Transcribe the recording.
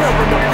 terminal.